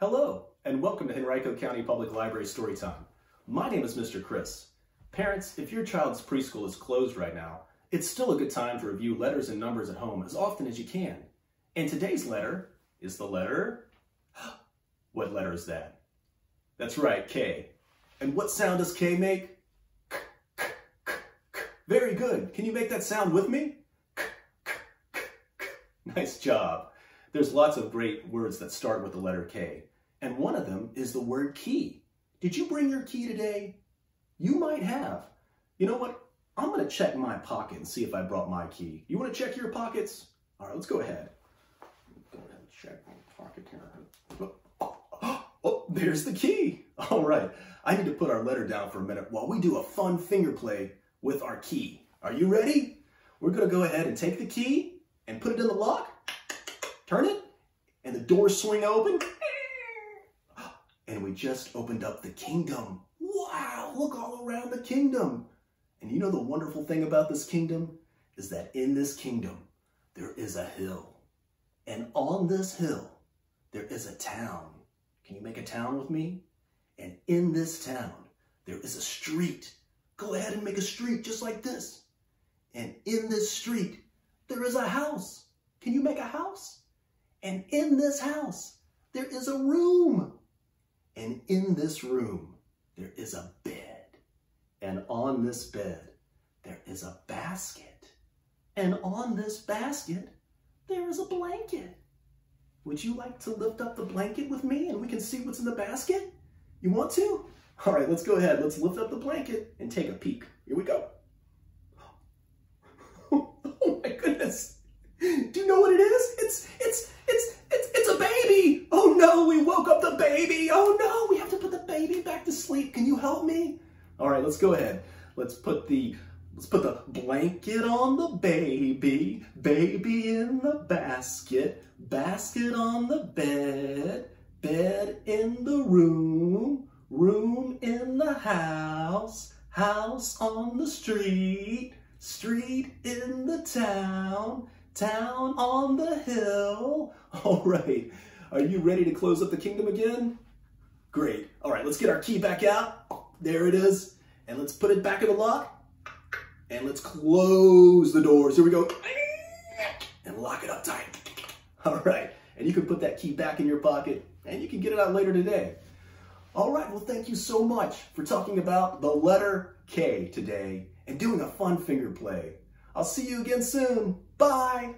Hello, and welcome to Henrico County Public Library Storytime. My name is Mr. Chris. Parents, if your child's preschool is closed right now, it's still a good time to review letters and numbers at home as often as you can. And today's letter is the letter... what letter is that? That's right, K. And what sound does K make? Very good. Can you make that sound with me? Nice job. There's lots of great words that start with the letter K, and one of them is the word key. Did you bring your key today? You might have. You know what? I'm going to check my pocket and see if I brought my key. You want to check your pockets? All right, let's go ahead. Go ahead and check my pocket here. Oh, oh, there's the key. All right, I need to put our letter down for a minute while we do a fun finger play with our key. Are you ready? We're going to go ahead and take the key and put it in the lock, turn it, and the doors swing open. And we just opened up the kingdom. Wow, look all around the kingdom. And you know the wonderful thing about this kingdom is that in this kingdom, there is a hill. And on this hill, there is a town. Can you make a town with me? And in this town, there is a street. Go ahead and make a street just like this. And in this street, there is a house. Can you make a house? And in this house, there is a room. And in this room, there is a bed. And on this bed, there is a basket. And on this basket, there is a blanket. Would you like to lift up the blanket with me and we can see what's in the basket? You want to? All right, let's go ahead. Let's lift up the blanket and take a peek. Here we go. Oh my goodness. Do you know what it is? It's, it's, it's, it's, it's a baby. Oh no, we woke up the baby. Oh no, we have to put the baby back to sleep. Can you help me? All right, let's go ahead. Let's put the, let's put the blanket on the baby, baby in the basket, basket on the bed, bed in the room, room in the house, house on the street, street in the town, town on the hill. All right, are you ready to close up the kingdom again? Great. All right, let's get our key back out. There it is. And let's put it back in the lock. And let's close the doors. Here we go. And lock it up tight. All right. And you can put that key back in your pocket and you can get it out later today. All right. Well, thank you so much for talking about the letter K today and doing a fun finger play. I'll see you again soon. Bye.